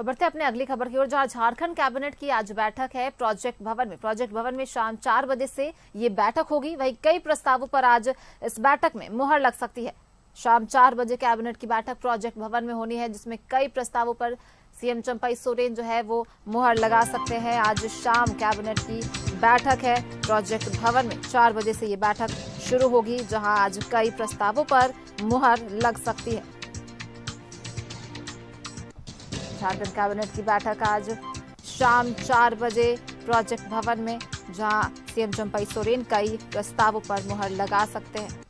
और बढ़ते अपने अगली खबर की ओर, जहाँ झारखंड कैबिनेट की आज बैठक है प्रोजेक्ट भवन में। प्रोजेक्ट भवन में शाम चार बजे से ये बैठक होगी। वहीं कई प्रस्तावों पर आज इस बैठक में मुहर लग सकती है। शाम चार बजे कैबिनेट की बैठक प्रोजेक्ट भवन में होनी है, जिसमें कई प्रस्तावों पर सीएम चंपाई सोरेन जो है वो मुहर लगा सकते हैं। आज शाम कैबिनेट की बैठक है प्रोजेक्ट भवन में। चार बजे से ये बैठक शुरू होगी, जहाँ आज कई प्रस्तावों पर मुहर लग सकती है। झारखंड कैबिनेट की बैठक आज शाम चार बजे प्रोजेक्ट भवन में, जहाँ सीएम चंपई सोरेन कई प्रस्तावों पर मुहर लगा सकते हैं।